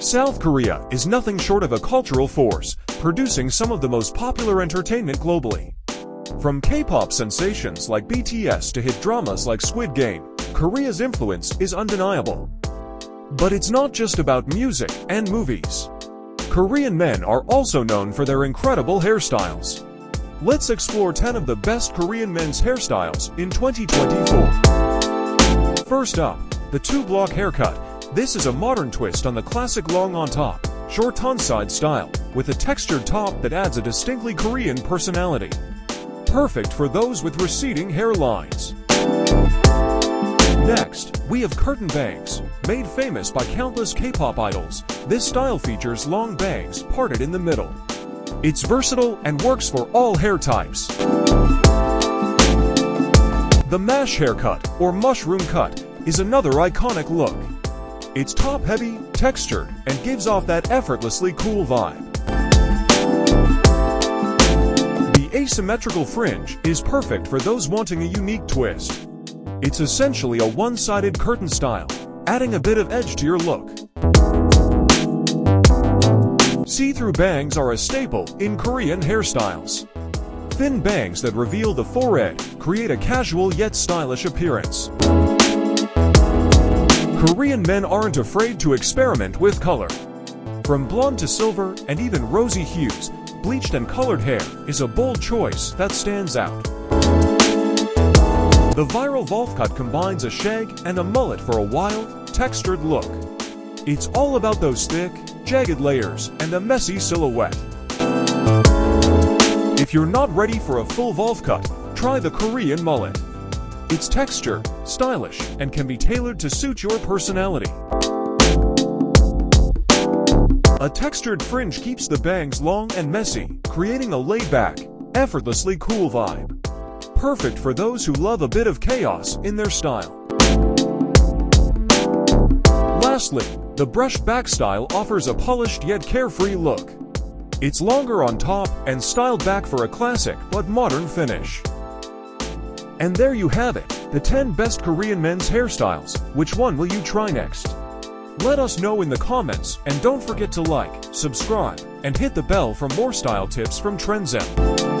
South Korea is nothing short of a cultural force, producing some of the most popular entertainment globally. From K-pop sensations like BTS to hit dramas like Squid Game, Korea's influence is undeniable. But it's not just about music and movies. Korean men are also known for their incredible hairstyles. Let's explore 10 of the best Korean men's hairstyles in 2024. First up, the two-block haircut. This is a modern twist on the classic long on top, short on side style, with a textured top that adds a distinctly Korean personality. Perfect for those with receding hairlines. Next, we have curtain bangs. Made famous by countless K-pop idols, this style features long bangs parted in the middle. It's versatile and works for all hair types. The mash haircut, or mushroom cut, is another iconic look. It's top-heavy, textured, and gives off that effortlessly cool vibe. The asymmetrical fringe is perfect for those wanting a unique twist. It's essentially a one-sided curtain style, adding a bit of edge to your look. See-through bangs are a staple in Korean hairstyles. Thin bangs that reveal the forehead create a casual yet stylish appearance. Korean men aren't afraid to experiment with color. From blonde to silver and even rosy hues, bleached and colored hair is a bold choice that stands out. The viral Volf cut combines a shag and a mullet for a wild, textured look. It's all about those thick, jagged layers and a messy silhouette. If you're not ready for a full Volf cut, try the Korean mullet. It's texture, stylish, and can be tailored to suit your personality. A textured fringe keeps the bangs long and messy, creating a laid-back, effortlessly cool vibe. Perfect for those who love a bit of chaos in their style. Lastly, the brushed back style offers a polished yet carefree look. It's longer on top and styled back for a classic but modern finish. And there you have it, the 10 best Korean men's hairstyles. Which one will you try next? Let us know in the comments and don't forget to like, subscribe, and hit the bell for more style tips from TrendZone.